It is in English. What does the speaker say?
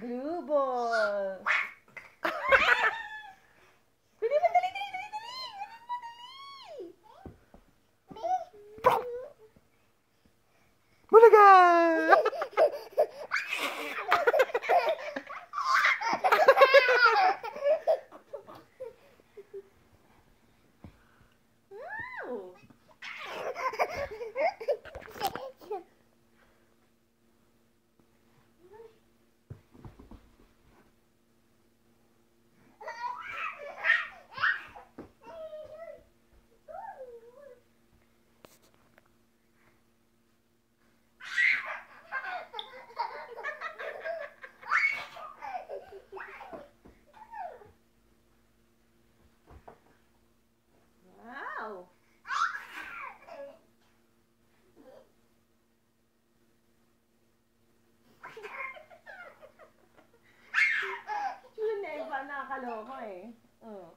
Blue ball. dali, nakakaloka eh. Mm.